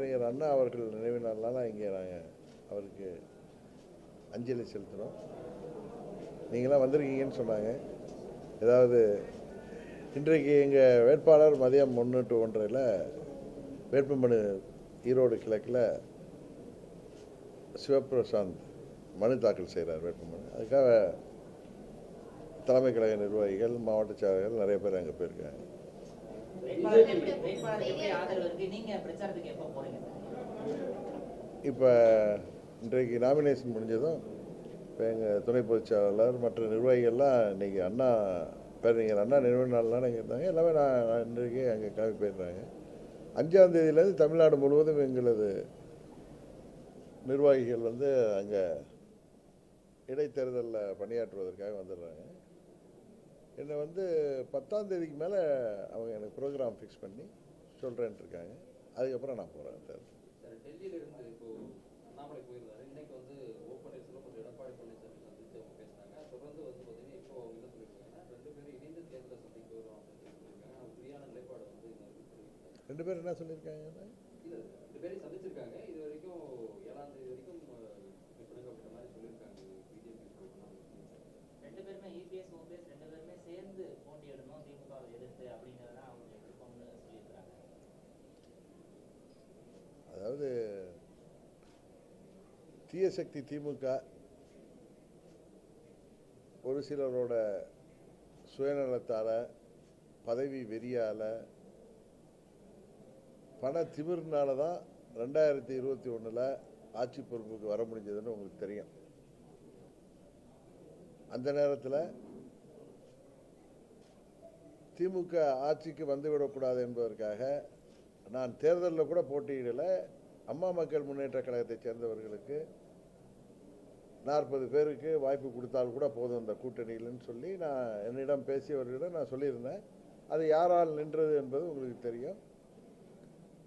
பேரறிஞர் அண்ணா அவர்கள் நினைவு நாளால் இங்கே நாங்கள் அவருக்கு அஞ்சலி செலுத்தினோம். நீங்களாம் வந்திருக்கீங்கன்னு சொன்னாங்க. ஏதாவது இன்றைக்கு எங்கள் வேட்பாளர் மதியம் ஒன்று டு ஒன்றரையில் வேட்புமனு ஈரோடு கிழக்கில் சிவபிரசாந்த் மனு தாக்கல் செய்கிறார் வேட்புமனு. அதுக்காக தலைமை கழக நிர்வாகிகள் மாவட்ட செயலாளர்கள் நிறைய பேர் அங்கே போயிருக்காங்க. இப்போ இன்றைக்கு நாமினேஷன் முடிஞ்சதும் இப்போ எங்கள் துணை பொதுச் மற்ற நிர்வாகிகள்லாம் இன்றைக்கி அண்ணா பேரறிஞர் அண்ணா நினைவு நாள்லாம் இங்கே இருந்தாங்க எல்லாமே நான் இன்றைக்கு அங்கே கிளம்பி போயிடுறாங்க. அஞ்சாம் தேதியிலேருந்து தமிழ்நாடு முழுவதும் எங்களது நிர்வாகிகள் வந்து அங்கே இடைத்தேர்தலில் பணியாற்றுவதற்காக வந்துடுறாங்க. என்னை வந்து பத்தாம் தேதிக்கு மேலே அவங்க எனக்கு ப்ரோக்ராம் ஃபிக்ஸ் பண்ணி சொல்கிறேன்ட்டு இருக்காங்க அதுக்கப்புறம் நான் போகிறேன் சார் டெல்லியில இருந்து இப்போ அண்ணாமலை போயிருந்தாரு. இன்னைக்கு வந்து ஓ பன்னீர்செல்வம் மற்றும் எடப்பாடி பழனிசாமி சந்திச்சு அவங்க பேசினாங்க. தொடர்ந்து வந்து பார்த்தீங்கன்னா இப்போ அவங்க என்ன சொல்லியிருக்காங்கன்னா ரெண்டு பேரும் இணைந்து தேர்தலை சந்திக்க வரும் அப்படின்னு சொல்லி சொல்லியிருக்காங்க. அவங்க ஃப்ரீயான நிலைப்பாடு வந்து ரெண்டு பேரும் என்ன சொல்லியிருக்காங்க? இல்ல ரெண்டு பேரையும் சந்திச்சிருக்காங்க. இது வரைக்கும் ஏழாம் தேதி வரைக்கும் பிணக்கப்பட்ட மாதிரி சொல்லியிருக்காங்க. பிஜேபி ரெண்டு பேருமே இபிஎஸ் ஓபிஎஸ் ரெண்டு பேருமே சேர்ந்து போட்டியிடணும் திமுக எதிர்த்து அப்படிங்கிறத அவங்க விருப்பம்னு சொல்லியிருக்கிறாங்க. அதாவது தீய சக்தி திமுக ஒரு சிலரோட சுயநலத்தால் பதவி வெறியால் பண திமிர்னால தான் ரெண்டாயிரத்தி இருபத்தி ஒன்றில் ஆட்சி பொறுப்புக்கு வர முடிஞ்சதுன்னு உங்களுக்கு தெரியும். அந்த நேரத்தில் திமுக ஆட்சிக்கு வந்துவிடக்கூடாது என்பதற்காக நான் தேர்தலில் கூட போட்டியிடலை. அம்மா மக்கள் முன்னேற்ற கழகத்தைச் சேர்ந்தவர்களுக்கு நாற்பது பேருக்கு வாய்ப்பு கொடுத்தால் கூட போதும் அந்த கூட்டணியில்னு சொல்லி நான் என்னிடம் பேசியவர்களிடம் நான் சொல்லியிருந்தேன். அது யாரால் நின்றது என்பது உங்களுக்கு தெரியும்.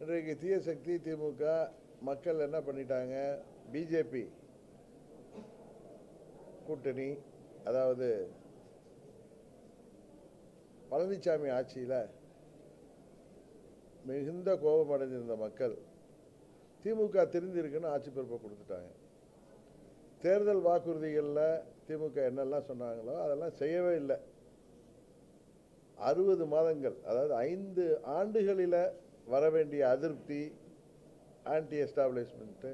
இன்றைக்கு தீய சக்தி திமுக மக்கள் என்ன பண்ணிட்டாங்க? பிஜேபி கூட்டணி அதாவது பழனிசாமி ஆட்சியில் மிகுந்த கோபம் மக்கள் திமுக தெரிஞ்சிருக்குன்னு ஆட்சி பொறுப்பை கொடுத்துட்டாங்க. தேர்தல் வாக்குறுதிகளில் திமுக என்னெல்லாம் சொன்னாங்களோ அதெல்லாம் செய்யவே இல்லை. அறுபது மாதங்கள் அதாவது ஐந்து ஆண்டுகளில் வர வேண்டிய அதிருப்தி ஆன்டி எஸ்டாப்ளிஷ்மெண்ட்டு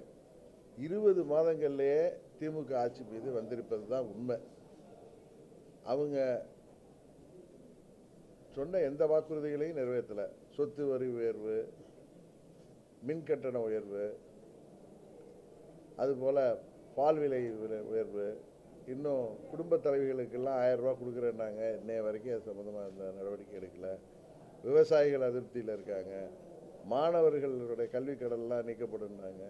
இருபது மாதங்கள்லேயே திமுக ஆட்சி மீது வந்திருப்பது தான் உண்மை. அவங்க சொன்ன எந்த வாக்குறுதிகளையும் நிறைவேற்றலை. சொத்து வரி உயர்வு மின் கட்டண உயர்வு அதுபோல் பால் விலை உயர்வு. இன்னும் குடும்ப தலைவிகளுக்கெல்லாம் ஆயிரம் கொடுக்குறேன்னாங்க. இன்னைய வரைக்கும் அது சம்மந்தமாக இந்த நடவடிக்கை எடுக்கல. விவசாயிகள் அதிருப்தியில் இருக்காங்க. மாணவர்களுடைய கல்வி கடன்லாம் நீக்கப்படுனாங்க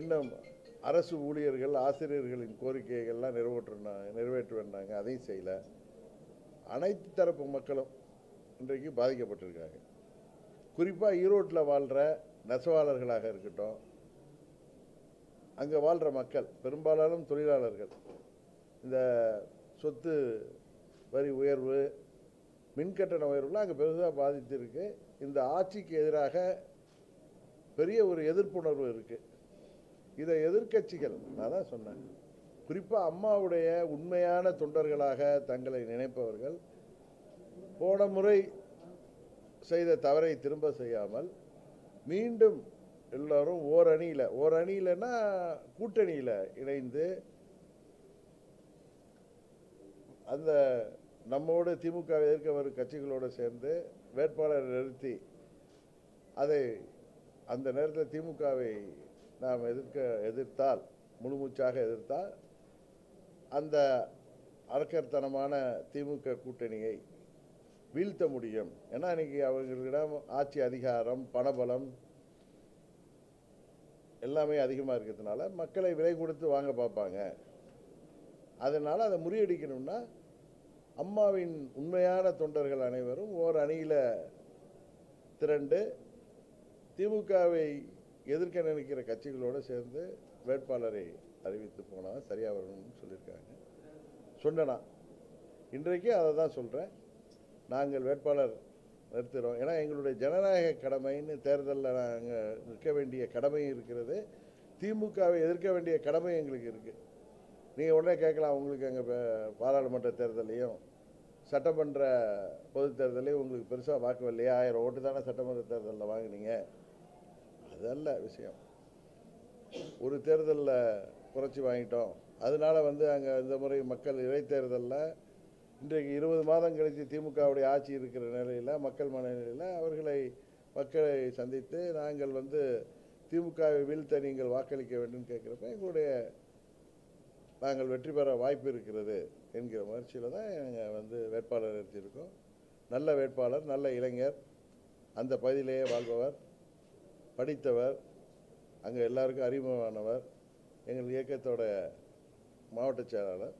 இன்னும் அரசு ஊழியர்கள் ஆசிரியர்களின் கோரிக்கைகள்லாம் நிறைவேற்றினாங்க நிறைவேற்றுவேன்னாங்க. அதையும் செய்யலை. அனைத்து தரப்பு மக்களும் இன்றைக்கு பாதிக்கப்பட்டிருக்காங்க. குறிப்பாக ஈரோட்டில் வாழ்கிற நெசவாளர்களாக இருக்கட்டும் அங்கே வாழ்கிற மக்கள் பெரும்பாலான தொழிலாளர்கள் இந்த சொத்து வரி உயர்வு மின்கட்டண உயர்வுலாம் அங்கே பெருசாக பாதித்திருக்கு. இந்த ஆட்சிக்கு எதிராக பெரிய ஒரு எதிர்ப்புணர்வு இருக்குது இதை எதிர்க்கட்சிகள் நான் தான் சொன்னேன். குறிப்பாக அம்மாவுடைய உண்மையான தொண்டர்களாக தங்களை நினைப்பவர்கள் போன முறை செய்த தவறை திரும்ப செய்யாமல் மீண்டும் எல்லோரும் ஓர் அணியில் கூட்டணியில் இணைந்து அந்த நம்மோடு திமுக எதிர்க்க வரும் கட்சிகளோடு சேர்ந்து வேட்பாளரை நிறுத்தி அதை அந்த நேரத்தில் திமுகவை நாம் எதிர்க்க எதிர்த்தால் முழுமூச்சாக எதிர்த்தால் அந்த அரக்கர்த்தனமான திமுக கூட்டணியை வீழ்த்த முடியும். ஏன்னா இன்னைக்கு அவர்களிடம் ஆட்சி அதிகாரம் பணபலம் எல்லாமே அதிகமாக இருக்கிறதுனால மக்களை விலை கொடுத்து வாங்க பார்ப்பாங்க. அதனால் அதை முறியடிக்கணும்னா அம்மாவின் உண்மையான தொண்டர்கள் அனைவரும் ஓர் அணியில் திரண்டு திமுகவை எதிர்க்க நினைக்கிற கட்சிகளோடு சேர்ந்து வேட்பாளரை அறிவித்து போனால் சரியாக வரணும்னு சொல்லியிருக்காங்க. சொன்னனா. இன்றைக்கு அதை தான் சொல்கிறேன் நாங்கள் வேட்பாளர் நிறுத்துகிறோம் ஏன்னா எங்களுடைய ஜனநாயக கடமைன்னு தேர்தலில் நாங்கள் நிற்க வேண்டிய கடமை இருக்கிறது. திமுகவை எதிர்க்க வேண்டிய கடமை எங்களுக்கு இருக்குது நீங்கள் உடனே கேட்கலாம் உங்களுக்கு எங்கள் பாராளுமன்ற தேர்தலையும் சட்டமன்ற பொது தேர்தலையும் உங்களுக்கு பெருசாக வாக்கு இல்லையா? ஆயிரம் ஓட்டு தானே சட்டமன்ற தேர்தலில் வாங்குனீங்க. அதல்ல விஷயம். ஒரு தேர்தலில் குறைச்சி வாங்கிட்டோம். அதனால வந்து அங்கே இந்த முறை மக்கள் இடைத்தேர்தலில். இன்றைக்கு இருபது மாதம் கழித்து திமுகவுடைய ஆட்சி இருக்கிற நிலையில் மக்கள் மனநிலையில் அவர்களை மக்களை சந்தித்து நாங்கள் வந்து திமுகவை வீழ்த்த நீங்கள் வாக்களிக்க வேண்டும் கேட்குறப்ப எங்களுடைய நாங்கள் வெற்றி பெற வாய்ப்பு இருக்கிறது என்கிற முயற்சியில் தான் நாங்கள் வந்து வேட்பாளர் நிறுத்தியிருக்கோம் நல்ல வேட்பாளர் நல்ல இளைஞர். அந்த பகுதியிலேயே வாழ்பவர் படித்தவர் அங்கே எல்லாருக்கும் அறிமுகமானவர். எங்கள் இயக்கத்தோட மாவட்ட செயலாளர்.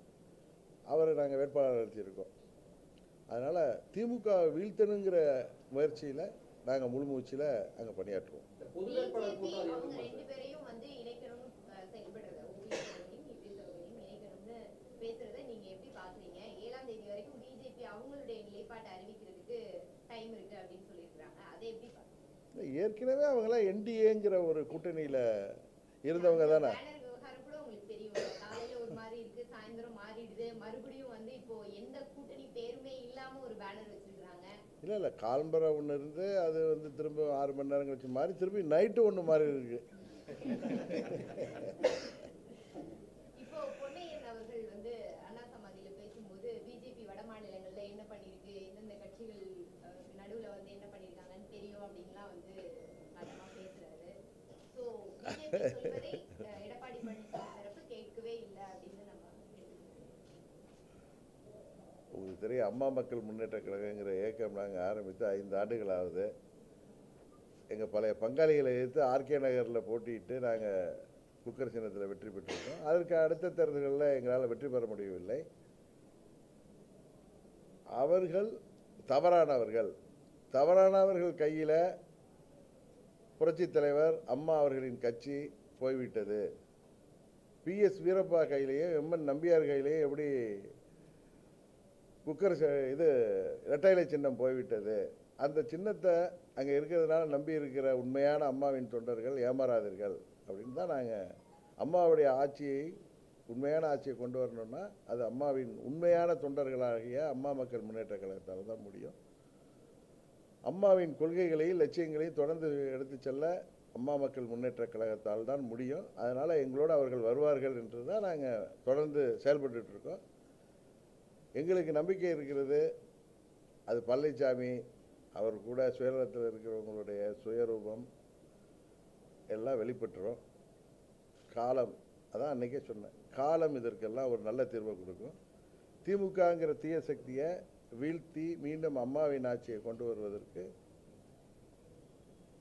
அவரை நாங்கள் வேட்பாளர் நிறுத்தியிருக்கோம் அதனால் திமுக வீழ்த்தணுங்கிற முயற்சியில் நாங்கள் முழு மூச்சில் அங்கே பணியாற்றுவோம். இந்த பொது வேட்பாளர் BJP கூட்டம் அது அவங்க எப்படி ரெண்டு பேரையும் வந்து இணைக்கணும்னு அஹ், செயல்படுறத ஓபிஎஸ் அவர்களையும் இபிஎஸ் அவர்களையும் இணைக்கணும்னு பேசுறத நீங்க எப்படி பாக்குறீங்க ஏழாம் தேதி வரைக்கும் பிஜேபி அவங்களுடைய நிலைப்பாட்டை அறிவிக்கிறதுக்கு டைம் இருக்கு அப்படின்னு சொல்லியிருக்காங்க அதை எப்படி பாக்குறீங்க ஏற்கனவே அவங்களாம் என்டிஏங்கிற ஒரு கூட்டணியில் இருந்தவங்க தானே பேனர் விவகாரம் கூட உங்களுக்கு தெரியும் காலையில ஒரு மாதிரி இருக்கு சாயந்தரம் மாறிடுது மறுபடியும் வந்து இப்போ எந்த கூட்டணி பேருமே இல்லாம ஒரு பேனர் வச்சிருக்காங்க இல்லை இல்லை காலம்பரை ஒன்று இருந்து அது வந்து திரும்ப ஆறு மணி நேரம் கழிச்சு மாறி திரும்பி நைட்டு ஒன்று மாதிரி இருக்குது இப்போ பொன்னையன் அவர்கள் வந்து அண்ணா சமாதியில பேசும்போது பிஜேபி வட மாநிலங்கள்ல என்ன பண்ணிருக்கு எந்தெந்த கட்சிகள் அஹ், நடுவுல வந்து என்ன பண்ணிருக்காங்கன்னு தெரியும் அப்படின்லாம் வந்து அதிகமா பேசுறாரு ஸோ பிஜேபி சொல்வதை அஹ், எடப்பாடி பழனிசாமி தரப்பு கேட்கவே இல்லை அப்படின்னு நம்ம எடுத்துக்கணும். உங்களுக்கு தெரியும் அம்மா மக்கள் முன்னேற்ற கழகங்கிற இயக்கம் நாங்கள் ஆரம்பித்து ஐந்து ஆண்டுகள் ஆகுது எங்கள் பழைய பங்காளிகளை எதிர்த்து ஆர்கே நகரில் போட்டியிட்டு நாங்கள் குக்கர் சின்னத்தில் வெற்றி பெற்றிருக்கோம். அதற்கு அடுத்த தேர்தல்களில் எங்களால் வெற்றி பெற முடியவில்லை. அவர்கள் தவறானவர்கள். தவறானவர்கள் கையில் புரட்சி தலைவர் அம்மா அவர்களின் கட்சி போய்விட்டது. பிஎஸ் வீரப்பா கையிலேயும் எம்என் நம்பியார் கையிலையும் எப்படி குக்கர் இது இரட்டைலை சின்னம் போய்விட்டது. அந்த சின்னத்தை அங்கே இருக்கிறதுனால நம்பி இருக்கிற உண்மையான அம்மாவின் தொண்டர்கள் ஏமாறாதீர்கள் அப்படின்னு தான் நாங்கள் அம்மாவுடைய ஆட்சியை உண்மையான ஆட்சியை கொண்டு வரணும்னா அது அம்மாவின் உண்மையான தொண்டர்களாகிய அம்மா மக்கள் முன்னேற்ற கழகத்தால் தான் முடியும். அம்மாவின் கொள்கைகளையும் லட்சியங்களையும் தொடர்ந்து எடுத்து செல்ல அம்மா மக்கள் முன்னேற்ற கழகத்தால் தான் முடியும். அதனால் எங்களோடு அவர்கள் வருவார்கள் என்று தான் நாங்கள் தொடர்ந்து செயல்பட்டுருக்கோம் எங்களுக்கு நம்பிக்கை இருக்கிறது. அது பழனிசாமி அவர் கூட சுயநலத்தில் இருக்கிறவங்களுடைய சுயரூபம் எல்லாம் வெளிப்பட்டுரும். காலம் அதான் அன்னைக்கே சொன்னேன். காலம் இதற்கெல்லாம் ஒரு நல்ல தீர்வை கொடுக்கும். திமுகங்கிற தீய சக்தியை வீழ்த்தி மீண்டும் அம்மாவின் ஆட்சியை கொண்டு வருவதற்கு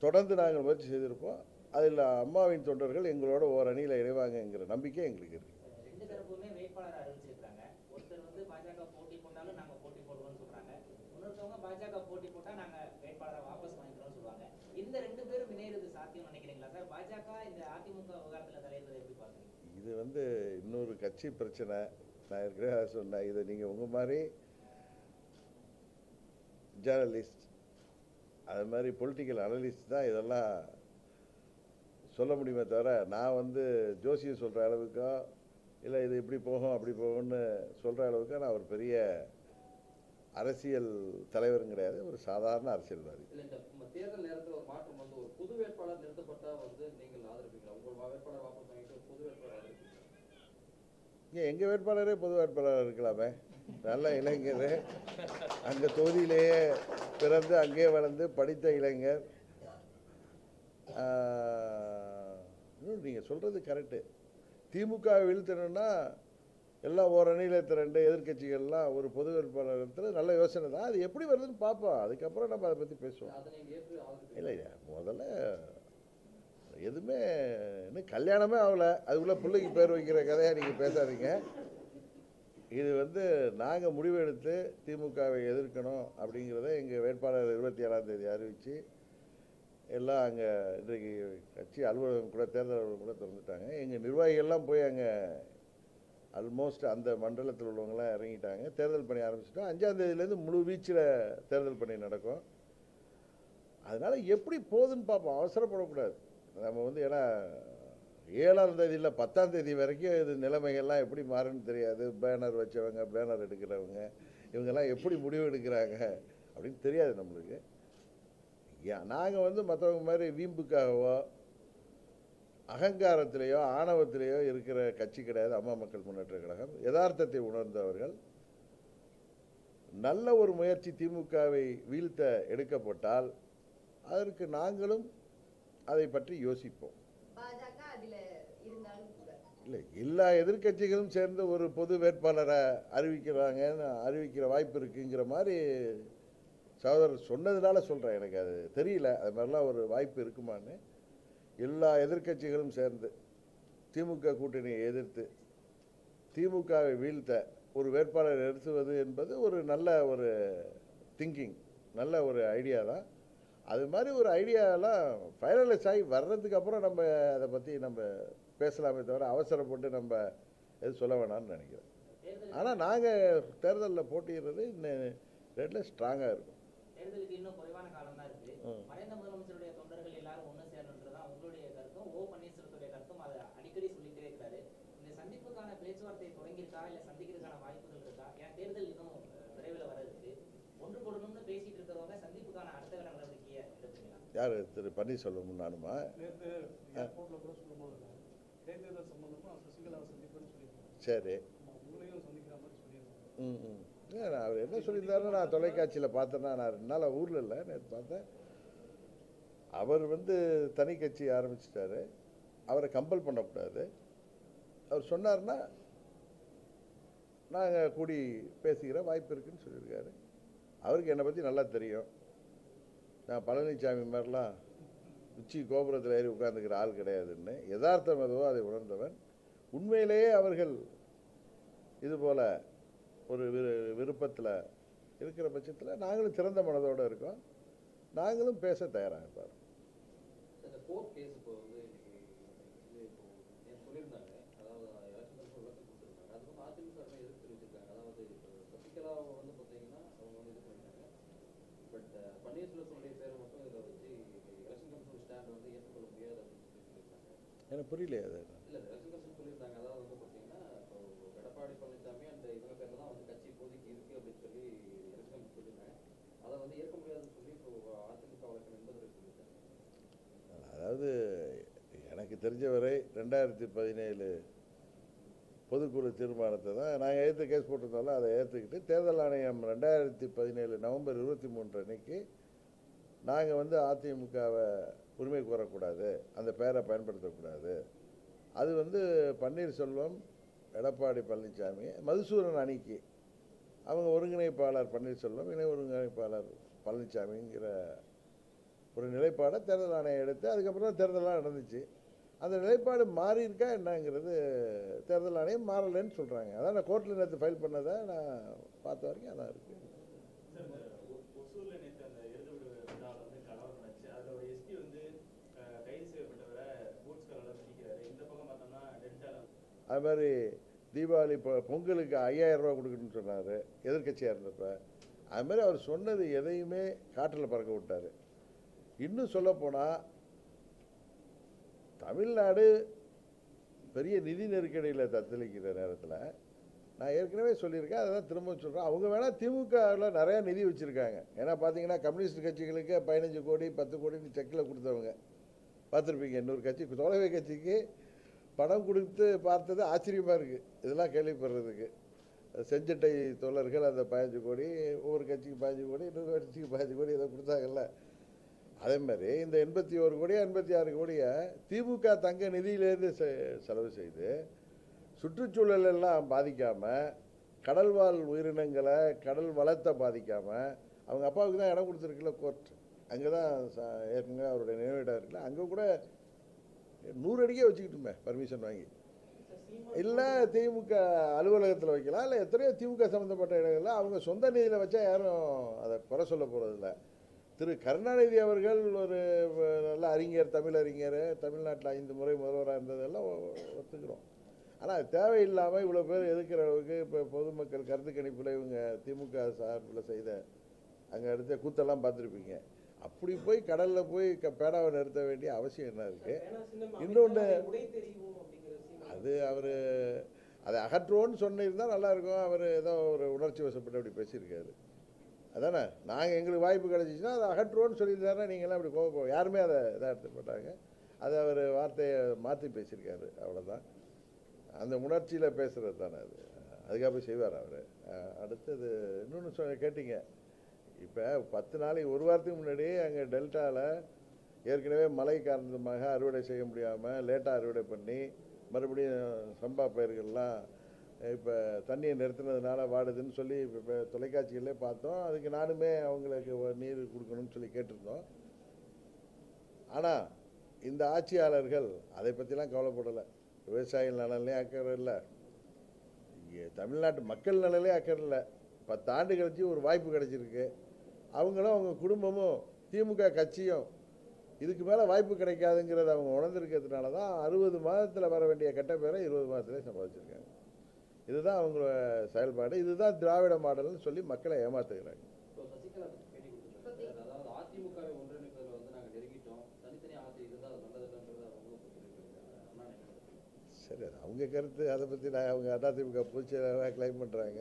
தொடர்ந்து நாங்கள் முயற்சி செய்திருப்போம். அதில் அம்மாவின் தொண்டர்கள் எங்களோட ஓர் அணியில் இணைவாங்கங்கிற நம்பிக்கை எங்களுக்கு இருக்குது ரெண்டு தரப்புமே வேட்பாளர் அறிவிச்சிருக்காங்க ஒருத்தர் வந்து பாஜக போட்டி போட்டாலும் நாங்க போட்டி போடுவோம்னு சொல்றாங்க இன்னொருத்தவங்க பாஜக போட்டி போட்டா நாங்க வேட்பாளரை வாபஸ் வாங்கிக்கிறோம்னு சொல்லுவாங்க இந்த ரெண்டு பேரும் இணையிறது சாத்தியம் நினைக்கிறீங்களா சார் பாஜக இந்த அதிமுக விவகாரத்துல தலையிடுறதை எப்படி பாக்குறீங்க இது வந்து இன்னொரு கட்சி பிரச்சனை. நான் ஏற்கனவே அதை சொன்னேன். இதை நீங்கள் உங்கள் மாதிரி ஜேர்னலிஸ்ட் அது மாதிரி பொலிட்டிக்கல் அனலிஸ்ட் தான் இதெல்லாம் சொல்ல முடியுமே தவிர நான் வந்து ஜோசியம் சொல்கிற அளவுக்கோ இல்லை இது இப்படி போகும் அப்படி போகும்னு சொல்கிற அளவுக்கு நான் ஒரு பெரிய அரசியல் தலைவரும் கிடையாது. ஒரு சாதாரண அரசியல்வாதி. தேர்தல் நேரத்தில் ஒரு மாற்றம் வந்து ஒரு புது வேட்பாளர் நிறுத்தப்பட்டால் வந்து நீங்கள் ஆதரிப்பீங்களா? உங்கள் வேட்பாளர் வாபஸ் வாங்கிட்டு ஒரு புது வேட்பாளர் ஆதரிப்பீங்களா இங்கே எங்கள் வேட்பாளரே பொது வேட்பாளராக இருக்கலாமே. நல்ல இளைஞர். அங்கே தொகுதியிலேயே பிறந்து அங்கேயே வளர்ந்து படித்த இளைஞர். இன்னும் நீங்கள் சொல்கிறது கரெக்டு திமுக வீழ்த்தணும்னா எல்லாம் ஓரணியில் திரண்டு எதிர்க்கட்சிகள்லாம் ஒரு பொது வேட்பாளர் இடத்துல நல்ல யோசனை தான். அது எப்படி வருதுன்னு பார்ப்போம். அதுக்கப்புறம் நம்ம அதை பற்றி பேசுவோம். இல்லை. முதல்ல எதுவுமே இன்னும் கல்யாணமே ஆகலை. அதுக்குள்ளே பிள்ளைக்கு பேர் வைக்கிற கதையாக நீங்கள் பேசாதீங்க. இது வந்து நாங்கள் முடிவெடுத்து திமுகவை எதிர்க்கணும் அப்படிங்கிறத எங்கள் வேட்பாளர் இருபத்தி ஏழாம் தேதி அறிவித்து எல்லாம் அங்கே இன்றைக்கு கட்சி அலுவலகம் கூட தேர்தல் அலுவலகம் கூட திறந்துட்டாங்க. எங்கள் நிர்வாகிகள்லாம் போய் அங்கே ஆல்மோஸ்ட் அந்த மண்டலத்தில் உள்ளவங்களாம் இறங்கிட்டாங்க. தேர்தல் பணி ஆரம்பிச்சிட்டோம். அஞ்சாம் தேதியிலேருந்து முழு வீச்சில் தேர்தல் பணி நடக்கும். அதனால் எப்படி போகுதுன்னு பார்ப்போம் அவசரப்படக்கூடாது. நம்ம வந்து ஏன்னா ஏழாம் தேதி இல்லை பத்தாம் தேதி வரைக்கும் இது நிலைமைகள்லாம் எப்படி மாறுன்னு தெரியாது. பேனர் வச்சவங்க பேனர் எடுக்கிறவங்க இவங்கெல்லாம் எப்படி முடிவு எடுக்கிறாங்க அப்படின்னு தெரியாது நம்மளுக்கு. ஏன் நாங்கள் வந்து மற்றவங்க மாதிரி வீம்புக்காகவோ அகங்காரத்திலேயோ ஆணவத்திலேயோ இருக்கிற கட்சி கிடையாது. அம்மா மக்கள் முன்னேற்ற கழகம். யதார்த்தத்தை உணர்ந்தவர்கள். நல்ல ஒரு முயற்சி திமுகவை வீழ்த்த எடுக்கப்பட்டால் அதற்கு நாங்களும் அதை பற்றி யோசிப்போம் இல்லை எல்லா எதிர்க்கட்சிகளும் சேர்ந்து ஒரு பொது வேட்பாளரை அறிவிக்கிறாங்கன்னு அறிவிக்கிற வாய்ப்பு இருக்குங்கிற மாதிரி சகோதரர் சொன்னதுனால சொல்கிறேன் எனக்கு அது தெரியல. அது மாதிரிலாம் ஒரு வாய்ப்பு இருக்குமான்னு. எல்லா எதிர்க்கட்சிகளும் சேர்ந்து திமுக கூட்டணியை எதிர்த்து திமுகவை வீழ்த்த ஒரு வேட்பாளர் நிறுத்துவது என்பது ஒரு நல்ல ஒரு திங்கிங் நல்ல ஒரு ஐடியா தான். அது மாதிரி ஒரு ஐடியாலாம் ஃபைனலைஸ் ஆகி வர்றதுக்கு அப்புறம் நம்ம அதை பற்றி நம்ம பேசலாமே தவிர அவசரப்பட்டு நம்ம எதுவும் சொல்ல வேணாம்னு நினைக்கிறேன். ஆனால் நாங்கள் தேர்தலில் போட்டியிடுறது இன்னும் ரேட்டில் ஸ்ட்ராங்காக இருக்கும் தேர்தலுக்கு இன்னும் குறைவான காலம் தான் இருக்கு ம். மறைந்த முதலமைச்சருடைய தொண்டர்கள் எல்லாரும் ஒண்ணு சேரணுன்றதுதான் உங்களுடைய கருத்தும் ஓ பன்னீர்செல்வத்துடைய கருத்தும் அதை அடிக்கடி சொல்லிட்டே இருக்கிறாரு இந்த சந்திப்புக்கான பேச்சுவார்த்தை தொடங்கியிருக்கா இல்ல சந்திக்கிறதுக்கான வாய்ப்புகள் இருக்கா ஏன் தேர்தல் இன்னும் அஹ், விரைவில் வர இருக்கு ஒன்று போடணும்னு பேசிட்டு இருக்கிறவங்க சந்திப்புக்கான அடுத்த கட்ட நடவடிக்கையை எடுப்பீங்களா யார்? திரு பன்னீர்செல்வம் நானுமா? சரி. ம் ம். அவர் என்ன சொல்லியிருந்தாருன்னு நான் தொலைக்காட்சியில் பார்த்தேன்னா நான் ரெண்டு நாள் ஊரில் இல்லை நேற்று பார்த்தேன். அவர் வந்து தனி கட்சி ஆரம்பிச்சிட்டாரு. அவரை கம்பல் பண்ணக்கூடாது. அவர் சொன்னார்னா நாங்கள் கூடி பேசிக்கிற வாய்ப்பு இருக்குன்னு சொல்லியிருக்காரு. அவருக்கு என்னை பற்றி நல்லா தெரியும். நான் பழனிசாமி மாதிரிலாம் உச்சி கோபுரத்தில் ஏறி உட்காந்துக்கிற ஆள் கிடையாதுன்னு யதார்த்தம் எதுவோ அதை உணர்ந்தவன். உண்மையிலேயே அவர்கள் இதுபோல் ஒரு விரு விருப்பத்தில் இருக்கிற பட்சத்தில் நாங்களும் திறந்த மனதோடு இருக்கோம். நாங்களும் பேச தயாராக இருப்பார் இந்த கோர்ட் கேஸ் இப்போ வந்து இன்னைக்கு இது இப்போ நேத்து சொல்லியிருந்தாங்க அதாவது எலெக்ஷன் கமிஷன் விளக்கம் கொடுத்துருக்காங்க அதுக்கு அதிமுக சார்பாக எதிர்ப்பு தெரிவிச்சிருக்காங்க அதாவது இப்போ சசிகலாவை வந்து பார்த்தீங்கன்னா அவங்க வந்து இது பண்ணிட்டாங்க பட் பன்னீர்செல்வத்துடைய பேரை மட்டும் இதில் வச்சு எலெக்ஷன் கமிஷன் ஸ்டாண்ட் வந்து ஏற்றுக்கொள்ள முடியாது அப்படின்னு சொல்லி சொல்லியிருக்காங்க எனக்கு புரியலையே அது இல்ல எலெக்ஷன் கமிஷன் சொல்லியிருந்தாங்க அதாவது வந்து பார்த்தீங்கன்னா இப்போ எடப்பாடி பழனிசாமி அந்த இவங்க பேர்ல தான் வந்து கட்சி இப்போதைக்கு இருக்கு அப்படின்னு சொல்லி எலெக்ஷன் கமிஷன் சொல்லியிருந்தாங்க அதை வந்து ஏற்க முடியாதுன்னு சொல்லி இப்போ வழக்கம் என்பது சொல்லியிருக்காங்க. அதாவது எனக்கு தெரிஞ்சவரை ரெண்டாயிரத்தி பதினேழு பொதுக்குழு தீர்மானத்தை தான் நாங்கள் ஏற்று கேஸ் போட்டிருந்தாலும் அதை ஏற்றுக்கிட்டு தேர்தல் ஆணையம் ரெண்டாயிரத்தி பதினேழு நவம்பர் இருபத்தி மூன்று அன்னைக்கு நாங்கள் வந்து அதிமுகவை உரிமை கூறக்கூடாது அந்த பெயரை பயன்படுத்தக்கூடாது. அது வந்து பன்னீர்செல்வம் எடப்பாடி பழனிசாமி மதுசூரன் அணிக்கு. அவங்க ஒருங்கிணைப்பாளர் பன்னீர்செல்வம் இணை ஒருங்கிணைப்பாளர் பழனிசாமிங்கிற ஒரு நிலைப்பாடை தேர்தல் ஆணையம் எடுத்து அதுக்கப்புறம் தான் நடந்துச்சு. அந்த நிலைப்பாடு மாறியிருக்கா என்னங்கிறது தேர்தல் ஆணையம் மாறலைன்னு சொல்கிறாங்க அதான் நான் கோர்ட்டில் நேற்று ஃபைல் பண்ணதை நான் பார்த்த வரைக்கும் அதான் இருக்குது அது மாதிரி தீபாவளி இப்போ பொங்கலுக்கு ஐயாயிரம் ரூபா கொடுக்கணும்னு சொன்னார் எதிர்க்கட்சியாக இருந்தப்ப. அது மாதிரி அவர் சொன்னது எதையுமே காற்றில் பறக்க விட்டார். இன்னும் சொல்லப்போனால் தமிழ்நாடு பெரிய நிதி நெருக்கடியில் தத்தளிக்கிற நேரத்தில் நான் ஏற்கனவே சொல்லியிருக்கேன் அதை தான் திரும்ப சொல்கிறேன் அவங்க வேணால் திமுகவில் நிறையா நிதி வச்சுருக்காங்க. ஏன்னா பார்த்தீங்கன்னா கம்யூனிஸ்ட் கட்சிகளுக்கு பதினஞ்சு கோடி பத்து கோடின்னு செக்கில் கொடுத்தவங்க. பார்த்துருப்பீங்க இன்னொரு கட்சி தொலைவை கட்சிக்கு பணம் கொடுத்து பார்த்தது ஆச்சரியமாக இருக்குது இதெல்லாம் கேள்விப்படுறதுக்கு. செஞ்சட்டை தோழர்கள் அந்த பதினஞ்சு கோடி ஒவ்வொரு கட்சிக்கு பதினஞ்சு கோடி இன்னொரு கட்சிக்கு பதினஞ்சு கோடி இதை கொடுத்தாங்கல்ல. அதே மாதிரி இந்த எண்பத்தி ஒரு கோடியா எண்பத்தி ஆறு கோடியை திமுக தங்க நிதியிலேருந்து செ- செலவு செய்து சுற்றுச்சூழல் எல்லாம் பாதிக்காமல் கடல்வாழ் உயிரினங்களை கடல் வளத்தை பாதிக்காமல் அவங்க அப்பாவுக்கு தான் இடம் கொடுத்துருக்குல்ல கோர்ட். அங்கே தான் ச- ஏற்கனவே அவருடைய நினைவிடம் இருக்குல்ல. அங்கே கூட நூறு அடிக்கே வச்சுக்கிட்டுமே பர்மிஷன் வாங்கி. இல்லை திமுக அலுவலகத்தில் வைக்கலாம் இல்லை எத்தனையோ திமுக சம்மந்தப்பட்ட இடங்களில் அவங்க சொந்த நிதியில் வச்சா யாரும் அதை குறை சொல்ல போகிறதில்ல திரு கருணாநிதி அவர்கள் ஒரு நல்ல அறிஞர் தமிழ் அறிஞர் தமிழ்நாட்டில் ஐந்து முறை முதல்வராக இருந்ததெல்லாம் ஒத்துக்கிறோம். ஆனால் தேவையில்லாமல் இவ்வளோ பேர் எதுக்கிற அளவுக்கு இப்போ பொதுமக்கள் கருத்து கணிப்பில் இவங்க திமுக சார்பில் செய்த அங்கே எடுத்த கூத்தெல்லாம் பார்த்துருப்பீங்க. அப்படி போய் கடலில் போய் க பேடாவை நிறுத்த வேண்டிய அவசியம் என்ன இருக்குது இன்னொன்று அது அவர் அதை அகற்றுவோன்னு சொன்னிருந்தால் நல்லாயிருக்கும் அவர் ஏதோ ஒரு உணர்ச்சி வசப்பட்டு அப்படி பேசியிருக்காரு. அதானே? நாங்கள் எங்களுக்கு வாய்ப்பு கிடச்சிச்சின்னா அதை அகற்றுவோன்னு சொல்லியிருந்தாருன்னா நீங்களாம் அப்படி கோவம் யாருமே அதை இதாக எடுத்துக்க மாட்டாங்க. அதை அவர் வார்த்தையை மாற்றி பேசியிருக்காரு. அவ்வளோதான் அந்த உணர்ச்சியில் பேசுகிறது தானே அது. அதுக்காக போய் செய்வார் அவர். அடுத்தது இன்னொன்று சொ கேட்டீங்க. இப்போ பத்து நாளைக்கு ஒரு வாரத்துக்கு முன்னாடி அங்கே டெல்டாவில் ஏற்கனவே மழை காரணமாக அறுவடை செய்ய முடியாமல் லேட்டாக அறுவடை பண்ணி மறுபடியும் சம்பா பயிர்கள்லாம் இப்போ தண்ணியை நிறுத்தினதுனால வாடுதுன்னு சொல்லி இப்போ தொலைக்காட்சிகளே பார்த்தோம். அதுக்கு நானுமே அவங்களுக்கு நீர் கொடுக்கணும்னு சொல்லி கேட்டிருந்தோம். ஆனால் இந்த ஆட்சியாளர்கள் அதை பற்றிலாம் கவலைப்படலை. விவசாயிகள் நலன்லேயும் அக்கறை இல்லை. தமிழ்நாட்டு மக்கள் நலன்லேயும் அக்கறை இல்லை. பத்து ஆண்டு கழிச்சு ஒரு வாய்ப்பு கிடைச்சிருக்கு. அவங்களும் அவங்க குடும்பமும் திமுக கட்சியும் இதுக்கு மேலே வாய்ப்பு கிடைக்காதுங்கிறத அவங்க உணர்ந்திருக்கிறதுனால தான் அறுபது மாதத்தில் வர வேண்டிய கெட்ட பேரை இருபது மாதத்துலேயே சம்பாதிச்சிருக்காங்க இதுதான் அவங்களோட செயல்பாடு. இதுதான் திராவிட மாடல்னு சொல்லி மக்களை ஏமாத்துகிறாங்க. சரி அவங்க கருத்து. அதை பற்றி நான் அவங்க அதிமுக பொதுச்செயலாளராக கிளைம் பண்ணுறாங்க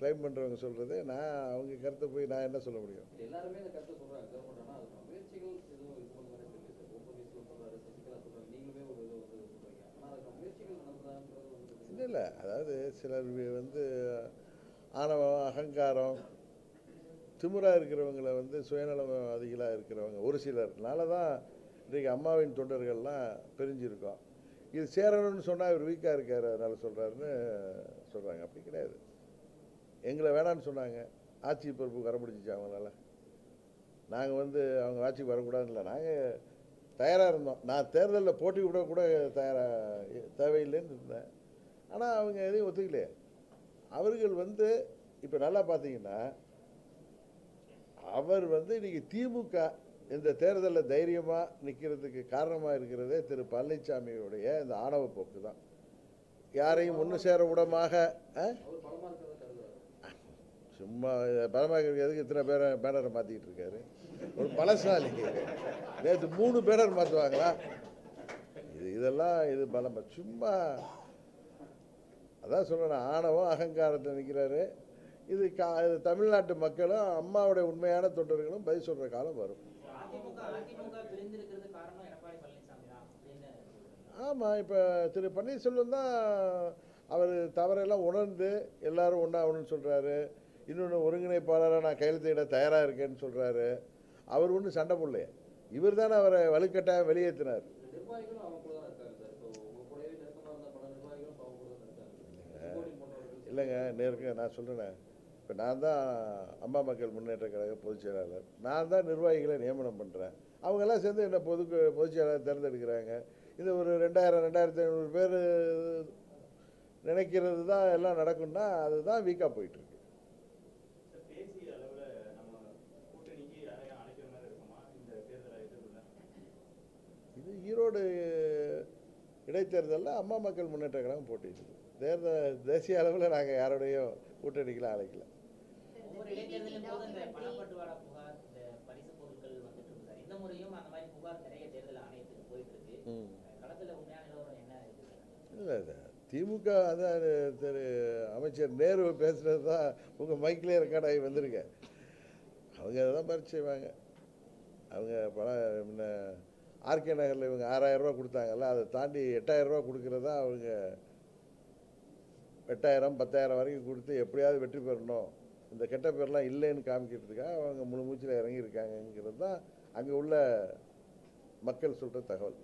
கிளைம் பண்ணுறவங்க சொல்கிறது நான் அவங்க கருத்தை போய் நான் என்ன சொல்ல முடியும்? இல்லை இல்லை அதாவது சிலர் வந்து ஆணவம் அகங்காரம் திமிரா இருக்கிறவங்கள வந்து சுயநலவாதிகளாக இருக்கிறவங்க. ஒரு சிலர்னால தான் இன்றைக்கு அம்மாவின் தொண்டர்கள்லாம் பிரிஞ்சிருக்கோம். இது சேரணும்னு சொன்னால் இவர் வீக்காக இருக்கார் அதனால சொல்கிறாருன்னு சொல்கிறாங்க அப்படி கிடையாது. எங்களை வேணான்னு சொன்னாங்க. ஆட்சி பொறுப்பு கரம்பிடிச்சிச்சு அவங்களால. நாங்கள் வந்து அவங்க ஆட்சிக்கு வரக்கூடாதுன்னு இல்லை நாங்கள் தயாராக இருந்தோம். நான் தேர்தலில் போட்டி விட கூட தயாராக தேவையில்லைன்னு இருந்தேன். ஆனால் அவங்க எதையும் ஒத்துக்கலையே. அவர்கள் வந்து இப்போ நல்லா பார்த்தீங்கன்னா அவர் வந்து இன்றைக்கி திமுக இந்த தேர்தலில் தைரியமாக நிற்கிறதுக்கு காரணமாக இருக்கிறதே திரு பழனிசாமியுடைய இந்த ஆணவ போக்கு தான் யாரையும் ஒன்று சேர விடமாக ஆ? அவர் பலமா இருக்கிறத கருதுறாரு சும்மா பலமாக எதுக்கு இத்தனை பேரை பேனரை மாற்றிக்கிட்டு இருக்காரு? ஒரு பலசாலி. நேற்று மூணு பேனர் மாற்றுவாங்களா இது இதெல்லாம் இது பலம். சும்மா அதான் சொல்கிறேன் ஆணவம் அகங்காரத்தை நிற்கிறாரு இது கா இது தமிழ்நாட்டு மக்களும் அம்மாவுடைய உண்மையான தொண்டர்களும் பதில் சொல்கிற காலம் வரும். ஆமாம் இப்போ திரு பன்னீர்செல்வம் தான் அவர் தவறெல்லாம் உணர்ந்து எல்லாரும் ஒன்றாகணும்னு சொல்கிறாரு இன்னொன்று ஒருங்கிணைப்பாளராக நான் கையெழுத்திட தயாராக இருக்கேன்னு சொல்கிறாரு அவர் ஒன்றும் சண்டை போடலையே. இவர் தானே அவரை வலுக்கட்டாயம் வெளியேற்றினார் இல்லைங்க. நேருக்கு நான் சொல்கிறேன் இப்போ நான் தான் அம்மா மக்கள் முன்னேற்ற கழக பொதுச் செயலாளர். நான் தான் நிர்வாகிகளை நியமனம் பண்ணுறேன் அவங்கெல்லாம் சேர்ந்து என்ன பொது பொதுச் செயலாளர் தேர்ந்தெடுக்கிறாங்க. இது ஒரு ரெண்டாயிரம் ரெண்டாயிரத்தி ஐநூறு பேர் நினைக்கிறது தான் எல்லாம் நடக்கும்னா அதுதான் வீக்காக போயிட்டுருக்கு சார், தேசிய அளவுல நம்ம கூட்டணிக்கு யாரையும் அழைக்கிற மாதிரி இருக்குமா இந்த தேர்தலை எதிர்கொள்ள இது ஈரோடு இடைத்தேர்தலில் அம்மா மக்கள் முன்னேற்ற கழகம் போட்டியிடுது. தேர்தல் தேசிய அளவில் நாங்கள் யாரோடையும் கூட்டணிக்கெலாம் அழைக்கல. இல்லை திமுக அதான் திரு அமைச்சர் நேரு பேசுகிறது தான் உங்கள் மைக்கிலே ரெக்கார்ட் ஆகி வந்திருக்க. அவங்க அதை தான் பறிச்சு செய்வாங்க அவங்க பணம் முன்ன ஆர்கே நகரில் இவங்க ஆறாயிரம் ரூபா கொடுத்தாங்கல்ல அதை தாண்டி எட்டாயிரம் ரூபா கொடுக்குறதா அவங்க எட்டாயிரம் பத்தாயிரம் வரைக்கும் கொடுத்து எப்படியாவது வெற்றி பெறணும். இந்த கெட்ட பேர்லாம் இல்லைன்னு காமிக்கிறதுக்காக அவங்க முழு மூச்சில் இறங்கியிருக்காங்கங்கிறது தான் அங்கே உள்ள மக்கள் சொல்கிற தகவல்.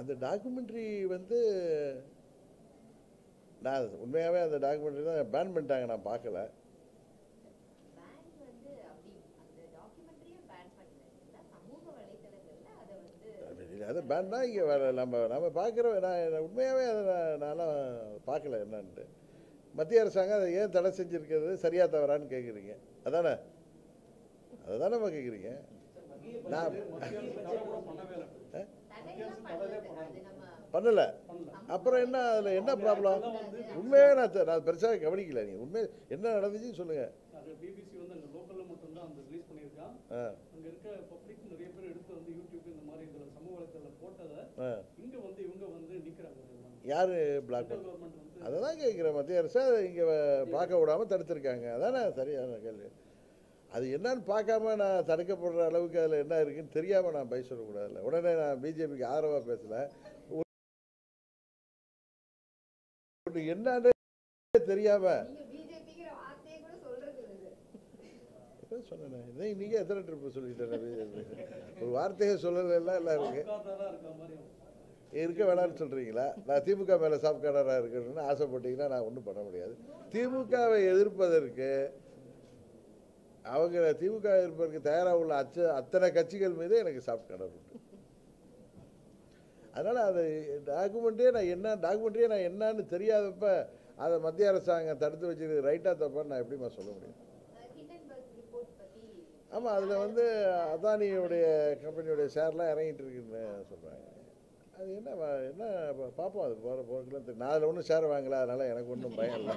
அந்த டாக்குமெண்ட்ரி வந்து நான் உண்மையாகவே அந்த டாக்குமெண்ட்ரி தான் பேன் பண்ணிட்டாங்க நான் பார்க்கல. அதை வந்து அது பேன் தான் இங்கே வர நம்ம நம்ம பார்க்குற நான் உண்மையாகவே அதை நான் நான்லாம் பார்க்கல என்னன்ட்டு. மத்திய அரசாங்கம் அதை ஏன் தடை செஞ்சுருக்கிறது சரியா தவறான்னு கேட்குறீங்க அதானே? அதை தானே நம்ம கேட்குறீங்க நான் பண்ணல. அப்புறம் என்ன அதில் என்ன ப்ராப்ளம் உண்மையாக நான் நான் பெருசாக கவனிக்கல நீங்கள் உண்மை என்ன நடந்துச்சுன்னு சொல்லுங்கள் யார் பிளாக் அதை தான் கேட்குறேன். மத்திய அரசு அதை இங்கே பார்க்க விடாமல் தடுத்திருக்காங்க. அதானே சரியான கேள்வி. அது என்னன்னு பார்க்காம நான் தடுக்கப்படுற அளவுக்கு அதில் என்ன இருக்குன்னு தெரியாமல் நான் பை சொல்லக்கூடாதுல்ல. உடனே நான் பிஜேபிக்கு ஆதரவாக பேசல. ஒன்று என்னன்னு நீங்க இப்போ சொன்னேன். இதை நீங்கள் எத்தனை ட்ரிப்பு சொல்லிட்டேன் ஒரு வார்த்தையை சொல்லலை எல்லாம் இருக்கு? இருக்க. வேணாம்னு சொல்கிறீங்களா நான் திமுக மேலே சாப்கார்டராக இருக்கணும்னு ஆசைப்பட்டீங்கன்னா நான் ஒன்றும் பண்ண முடியாது. திமுகவை எதிர்ப்பதற்கு அவங்க திமுக எதிர்ப்பதற்கு தயாராக உள்ள அச்ச அத்தனை கட்சிகள் மீது எனக்கு சாஃப்ட் கார்டர் உண்டு. அதனால் அது டாக்குமெண்ட்டே நான் என்ன டாக்குமெண்ட்டே நான் என்னன்னு தெரியாதப்ப அதை மத்திய அரசாங்கம் தடுத்து வச்சுருக்கு. ரைட்டாக தப்பான்னு நான் எப்படிம்மா சொல்ல முடியும்? ஆமாம் அதில் வந்து அதானியுடைய கம்பெனியுடைய ஷேர்லாம் இறங்கிட்டு இருக்குன்னு சொல்கிறாங்க அது என்ன என்ன பார்ப்போம் அது போகிற போக்கில். தெரியும் நான் அதில் ஒன்றும் ஷேர் வாங்கல அதனால் எனக்கு ஒன்றும் பயம் இல்லை.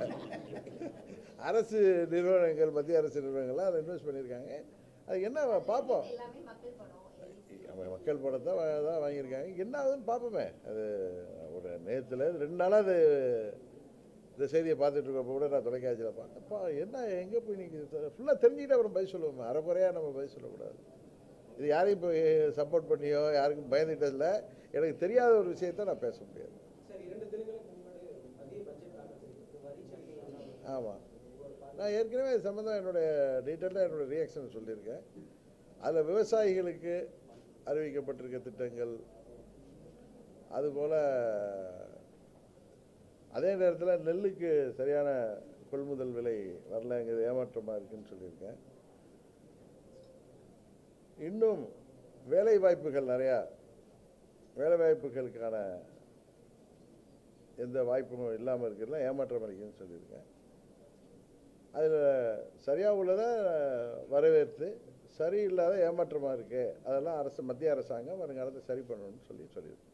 அரசு நிறுவனங்கள் மத்திய அரசு நிறுவனங்கள்லாம் அதை இன்வெஸ்ட் பண்ணியிருக்காங்க. அது என்ன பார்ப்போம் மக்கள் படத்தை தான் வாங்கியிருக்காங்க. என்ன ஆகுதுன்னு பார்ப்போமே. அது ஒரு நேரத்தில் ரெண்டு நாளாக அது இந்த செய்தியை பார்த்துட்டு இருக்கப்போ கூட நான் தொலைக்காட்சியில் பார்த்தப்பா என்ன எங்கே போய் நீங்கள் ஃபுல்லாக தெரிஞ்சுக்கிட்டு அப்புறம் பதில் சொல்லுவோம். அரைக்குறையாக நம்ம பதில் சொல்லக்கூடாது. இது யாரையும் இப்போ சப்போர்ட் பண்ணியோ யாருக்கும் பயந்துட்டதில்ல எனக்கு தெரியாத ஒரு விஷயத்தை நான் பேச முடியாது. ஆமாம் நான் ஏற்கனவே இது சம்மந்தம் என்னுடைய டீட்டெயிலாக என்னுடைய ரியாக்ஷன் சொல்லியிருக்கேன். அதில் விவசாயிகளுக்கு அறிவிக்கப்பட்டிருக்க திட்டங்கள். அதுபோல் அதே நேரத்தில் நெல்லுக்கு சரியான கொள்முதல் விலை வரலங்கிறது ஏமாற்றமாக இருக்குன்னு சொல்லியிருக்கேன். இன்னும் வேலை வாய்ப்புகள் நிறையா வேலை வாய்ப்புகளுக்கான எந்த வாய்ப்பும் இல்லாமல் இருக்கிறதுல ஏமாற்றம் அளிக்குதுன்னு சொல்லியிருக்கேன். அதில் சரியாக உள்ளதை வரவேற்று சரியில்லாத ஏமாற்றமாக இருக்குது அதெல்லாம் அரசு மத்திய அரசாங்கம் வருங்காலத்தை சரி பண்ணணும்னு சொல்லி சொல்லியிருக்கேன்